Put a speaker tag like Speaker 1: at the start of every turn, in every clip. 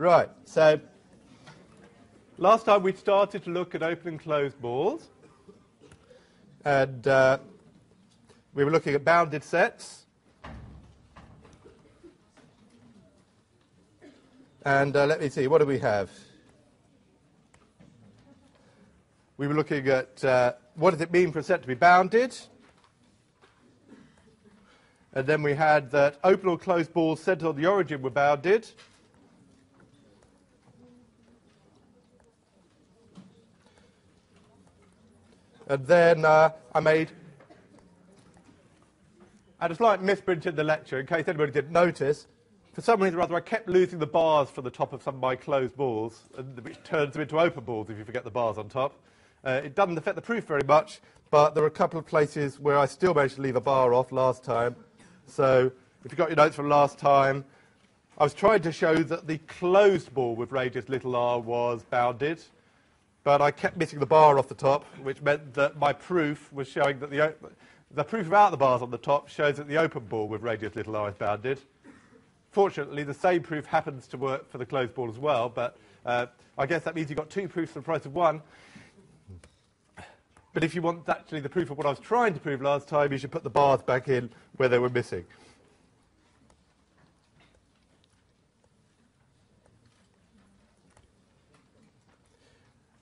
Speaker 1: Right, so last time we started to look at open and closed balls. And uh, we were looking at bounded sets. And uh, let me see, what do we have? We were looking at uh, what does it mean for a set to be bounded? And then we had that open or closed balls centered on the origin were bounded. And then uh, I made I had a slight misprint in the lecture, in case anybody didn't notice. For some reason or other, I kept losing the bars for the top of some of my closed balls, which turns them into open balls if you forget the bars on top. Uh, it doesn't affect the proof very much, but there are a couple of places where I still managed to leave a bar off last time. So if you got your notes from last time, I was trying to show that the closed ball with radius little r was bounded, but I kept missing the bar off the top, which meant that my proof was showing that the, the proof without the bars on the top shows that the open ball with radius little r is bounded. Fortunately, the same proof happens to work for the closed ball as well, but uh, I guess that means you've got two proofs for the price of one. But if you want actually the proof of what I was trying to prove last time, you should put the bars back in where they were missing.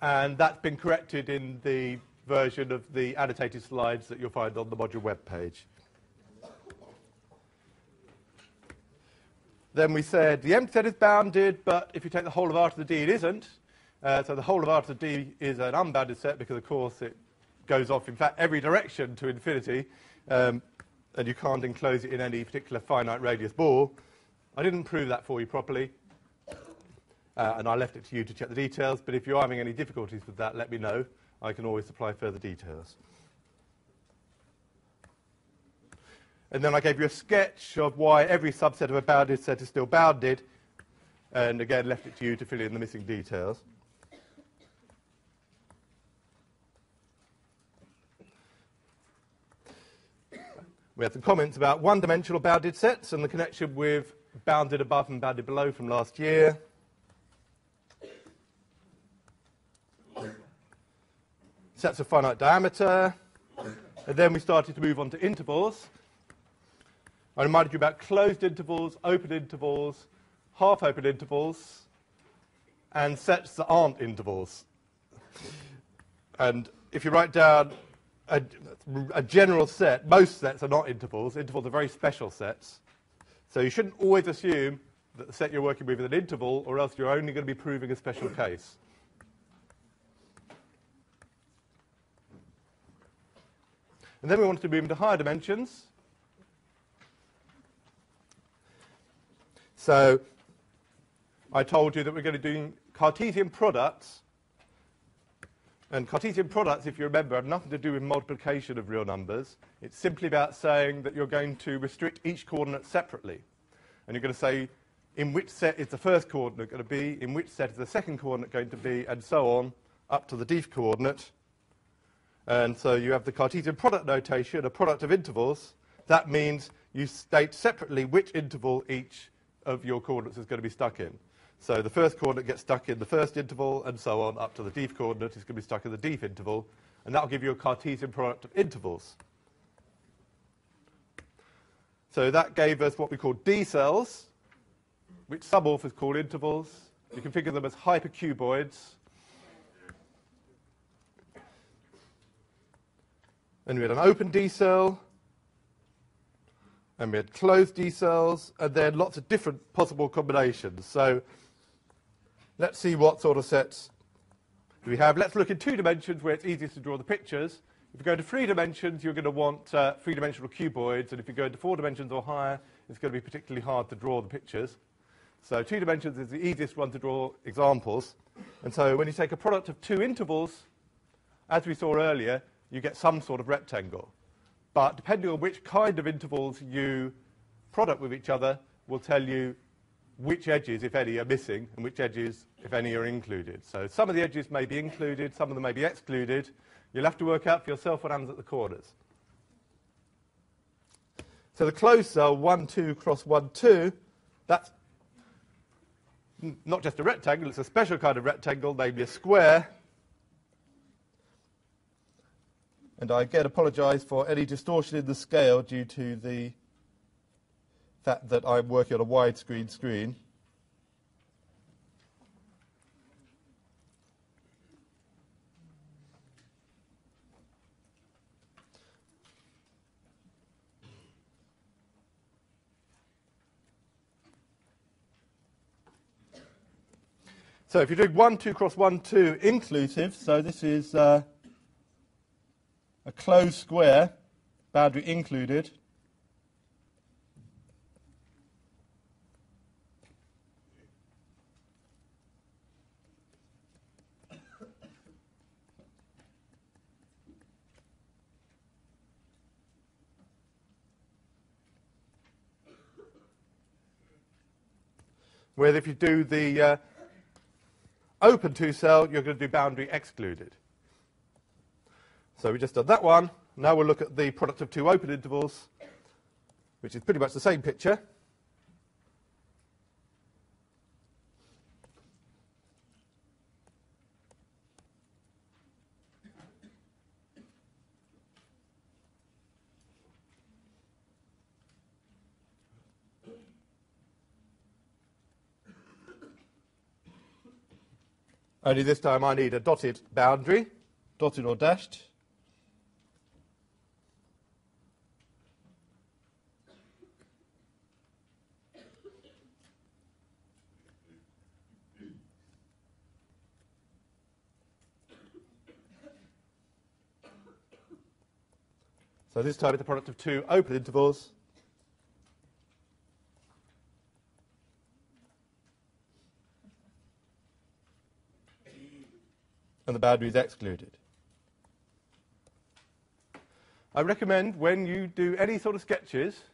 Speaker 1: And that's been corrected in the version of the annotated slides that you'll find on the module web page. Then we said the empty set is bounded, but if you take the whole of R to the D, it isn't. Uh, so the whole of R to the D is an unbounded set because, of course, it goes off, in fact, every direction to infinity, um, and you can't enclose it in any particular finite radius ball. I didn't prove that for you properly, Uh, and I left it to you to check the details, but if you're having any difficulties with that, let me know. I can always supply further details. And then I gave you a sketch of why every subset of a bounded set is still bounded, and again left it to you to fill in the missing details. We had some comments about one-dimensional bounded sets and the connection with bounded above and bounded below from last year. Sets of finite diameter. And then we started to move on to intervals. I reminded you about closed intervals, open intervals, half open intervals, and sets that aren't intervals. And if you write down a, a, general set, most sets are not intervals. Intervals are very special sets. So you shouldn't always assume that the set you're working with is an interval, or else you're only going to be proving a special case. And then we wanted to move into higher dimensions. So I told you that we're going to do Cartesian products and Cartesian products, if you remember, have nothing to do with multiplication of real numbers. It's simply about saying that you're going to restrict each coordinate separately. And you're going to say in which set is the first coordinate going to be, in which set is the second coordinate going to be, and so on, up to the d-th coordinate. And so you have the Cartesian product notation, a product of intervals. That means you state separately which interval each of your coordinates is going to be stuck in. So the first coordinate gets stuck in the first interval, and so on, up to the d-th coordinate is going to be stuck in the d-th interval, and that will give you a Cartesian product of intervals. So that gave us what we call D cells, which some authors call intervals. You can figure them as hypercuboids. And we had an open D cell, and we had closed D cells, and then lots of different possible combinations. So Let's see what sort of sets we have. Let's look in two dimensions where it's easiest to draw the pictures. If you go to three dimensions, you're going to want uh, three-dimensional cuboids, and if you go into four dimensions or higher, it's going to be particularly hard to draw the pictures. So two dimensions is the easiest one to draw examples. And so when you take a product of two intervals, as we saw earlier, you get some sort of rectangle. But depending on which kind of intervals you product with each other will tell you which edges, if any, are missing and which edges, if any, are included. So some of the edges may be included, some of them may be excluded. You'll have to work out for yourself what happens at the corners. So the closed cell 1, 2 cross 1, 2, that's not just a rectangle, it's a special kind of rectangle, namely a square. And I again apologise for any distortion in the scale due to the fact that I'm working on a widescreen screen. So if you're doing 1, 2 cross 1, 2 inclusive, so this is uh, a closed square, boundary included. Where if you do the uh, open two cell, you're going to do boundary excluded. So we just did that one. Now we'll look at the product of two open intervals, which is pretty much the same picture. Only this time I need a dotted boundary, dotted or dashed. So this time it's the product of two open intervals. and the boundary is excluded. I recommend when you do any sort of sketches,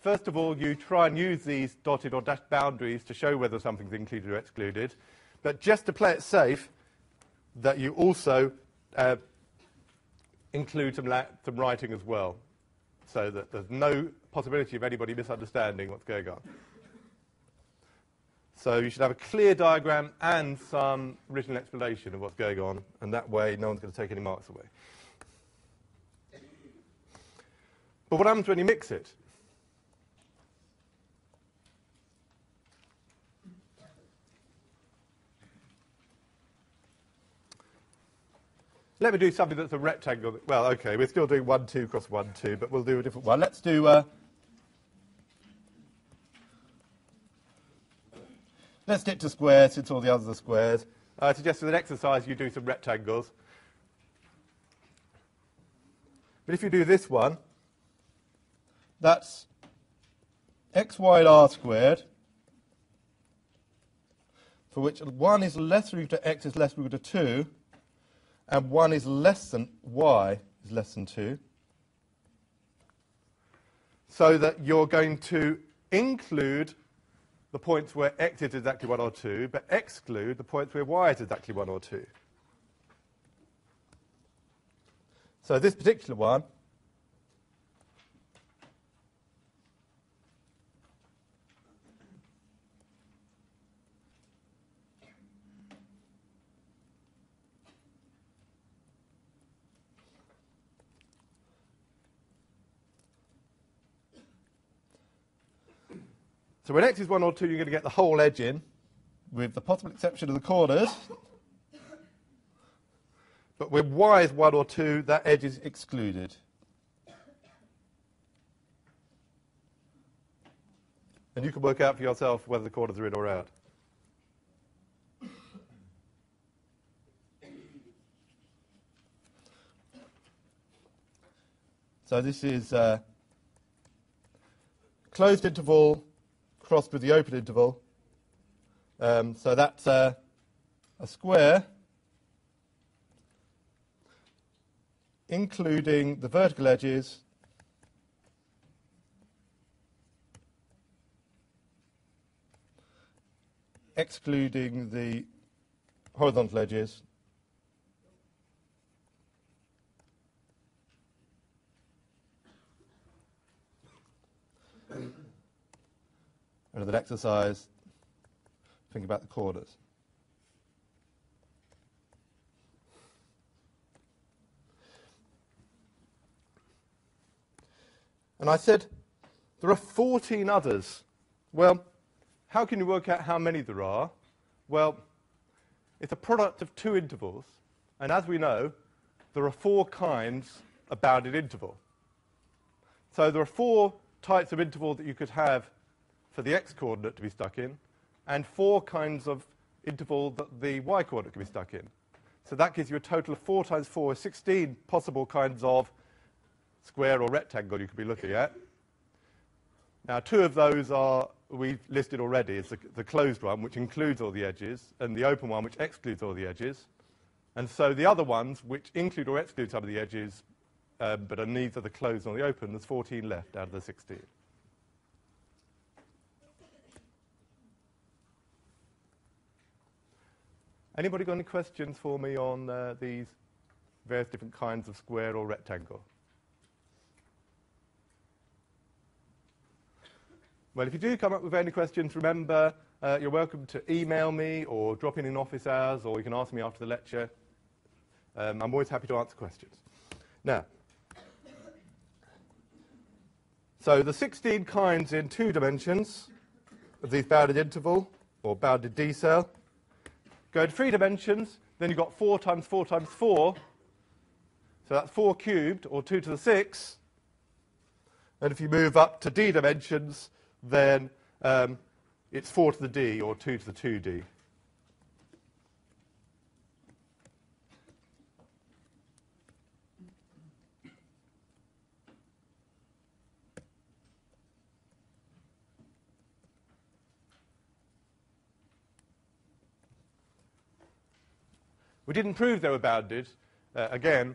Speaker 1: first of all, you try and use these dotted or dashed boundaries to show whether something's included or excluded. But just to play it safe, that you also uh, include some, some writing as well, so that there's no possibility of anybody misunderstanding what's going on. So you should have a clear diagram and some written explanation of what's going on, and that way no one's going to take any marks away. But what happens when you mix it? Let me do something that's a rectangle. Well, okay, we're still doing 1, 2 cross 1, 2, but we'll do a different one. Let's do... Uh, Let's stick to squares since all the others are squares. I suggest as an exercise you do some rectangles. But if you do this one, that's x y r squared, for which 1 is less than equal to x is less than equal to 2, and 1 is less than y is less than 2. So that you're going to include the points where x is exactly 1 or 2, but exclude the points where y is exactly 1 or 2. So this particular one So when x is 1 or 2, you're going to get the whole edge in, with the possible exception of the corners. But when y is 1 or 2, that edge is excluded. And you can work out for yourself whether the corners are in or out. So this is uh, closed interval crossed with the open interval. Um, so that's uh, a square including the vertical edges excluding the horizontal edges as an exercise, think about the quarters. And I said, there are 14 others. Well, how can you work out how many there are? Well, it's a product of two intervals. And as we know, there are four kinds of bounded interval. So there are four types of interval that you could have for the x-coordinate to be stuck in, and four kinds of interval that the y-coordinate can be stuck in. So that gives you a total of 4 times 4 16 possible kinds of square or rectangle you could be looking at. Now, two of those are we've listed already. It's the, the closed one, which includes all the edges, and the open one, which excludes all the edges. And so the other ones, which include or exclude some of the edges, um, but are neither the closed nor the open, there's 14 left out of the 16. Anybody got any questions for me on uh, these various different kinds of square or rectangle? Well, if you do come up with any questions, remember uh, you're welcome to email me or drop in in office hours, or you can ask me after the lecture. Um, I'm always happy to answer questions. Now, so the 16 kinds in two dimensions of these bounded interval or bounded D cell. Go to three dimensions, then you've got 4 times 4 times 4. So that's 4 cubed, or 2 to the 6. And if you move up to D dimensions, then um, it's 4 to the d, or 2 to the 2d. We didn't prove they were bounded. Uh, again,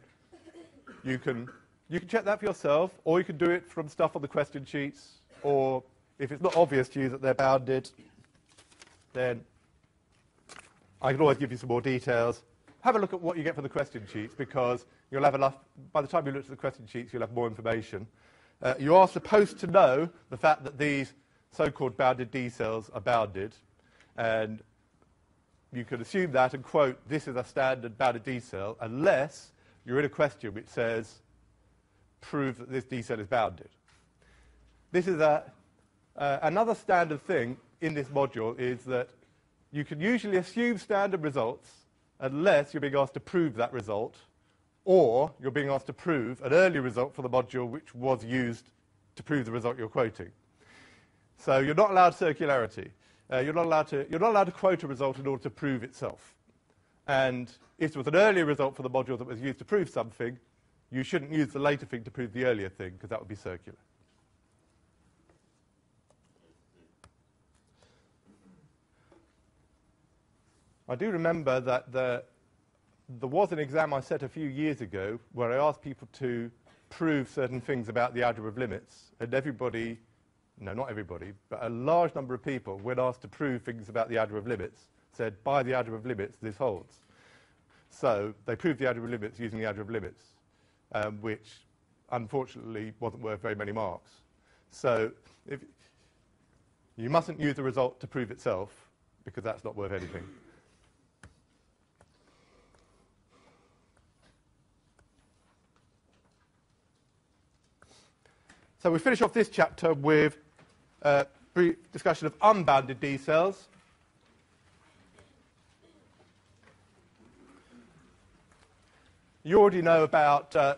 Speaker 1: you can, you can check that for yourself, or you can do it from stuff on the question sheets, or if it's not obvious to you that they're bounded, then I can always give you some more details. Have a look at what you get for the question sheets because you'll have enough, by the time you look at the question sheets, you'll have more information. Uh, you are supposed to know the fact that these so-called bounded D cells are bounded, and you can assume that and quote, this is a standard bounded D cell, unless you're in a question which says, prove that this D cell is bounded. This is a, uh, another standard thing in this module is that you can usually assume standard results unless you're being asked to prove that result or you're being asked to prove an early result for the module which was used to prove the result you're quoting. So you're not allowed circularity. Uh, you're, not allowed to, you're not allowed to quote a result in order to prove itself. And if there was an earlier result for the module that was used to prove something, you shouldn't use the later thing to prove the earlier thing because that would be circular. I do remember that the, there was an exam I set a few years ago where I asked people to prove certain things about the algebra of limits, and everybody, no, not everybody, but a large number of people, when asked to prove things about the algebra of limits, said, by the algebra of limits, this holds. So they proved the algebra of limits using the algebra of limits, um, which unfortunately wasn't worth very many marks. So if, you mustn't use the result to prove itself, because that's not worth anything. So we finish off this chapter with a brief discussion of unbounded D cells. You already know about uh,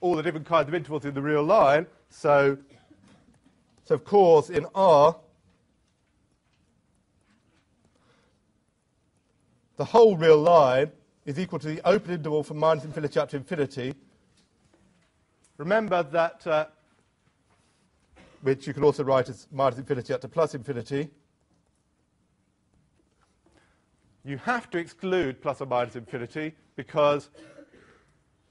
Speaker 1: all the different kinds of intervals in the real line. So, so of course, in R, the whole real line is equal to the open interval from minus infinity up to infinity. Remember that uh, which you can also write as minus infinity up to plus infinity. You have to exclude plus or minus infinity because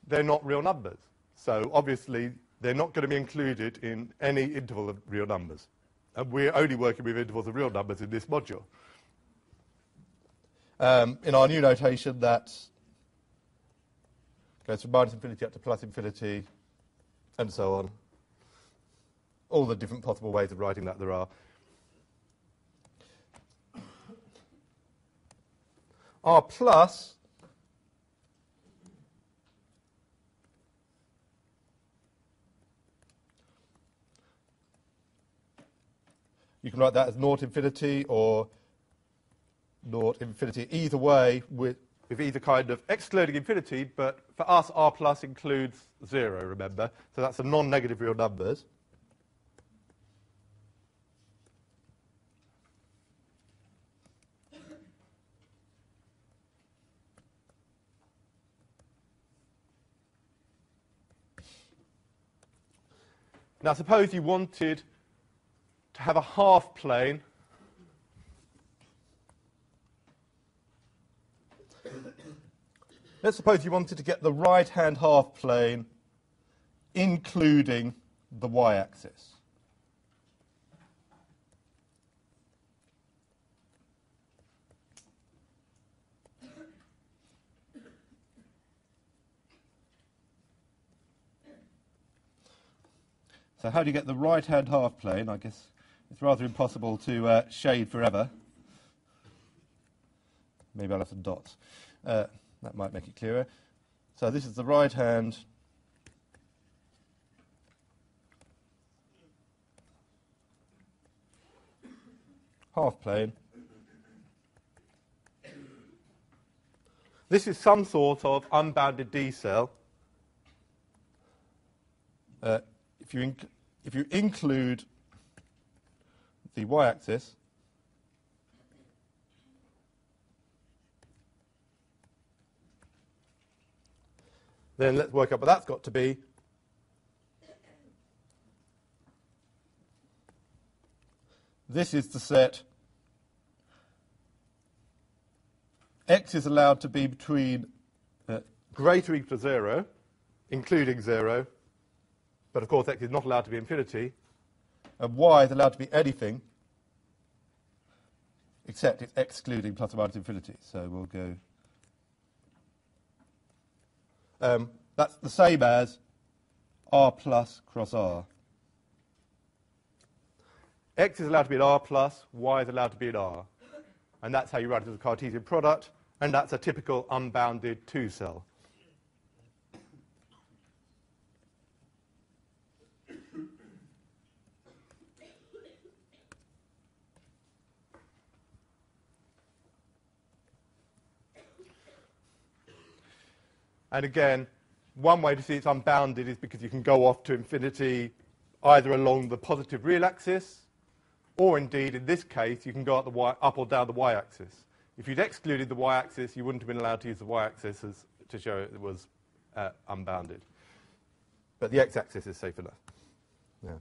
Speaker 1: they're not real numbers. So obviously, they're not going to be included in any interval of real numbers. And we're only working with intervals of real numbers in this module. Um, in our new notation, that goes from minus infinity up to plus infinity, and so on all the different possible ways of writing that there are. R plus You can write that as naught infinity or naught infinity. Either way, with, with either kind of excluding infinity, but for us, R plus includes zero, remember? So that's a non-negative real numbers. Now, suppose you wanted to have a half plane Let's suppose you wanted to get the right-hand half plane including the y-axis. So how do you get the right-hand half plane? I guess it's rather impossible to uh, shade forever. Maybe I'll have some dots. Uh, that might make it clearer. So this is the right hand half plane. This is some sort of unbounded D cell. Uh, if, you if you include the y-axis, then let's work out what that's got to be. This is the set x is allowed to be between uh, greater or equal to 0, including 0, but of course x is not allowed to be infinity, and y is allowed to be anything except it's excluding plus or minus infinity. So we'll go um, that's the same as R plus cross R. X is allowed to be an R plus, Y is allowed to be an R. And that's how you write it as a Cartesian product, and that's a typical unbounded two cell. And again, one way to see it's unbounded is because you can go off to infinity either along the positive real axis, or indeed, in this case, you can go up, the y, up or down the y-axis. If you'd excluded the y-axis, you wouldn't have been allowed to use the y-axis as, to show it was uh, unbounded. But the x-axis is safe enough. Yeah.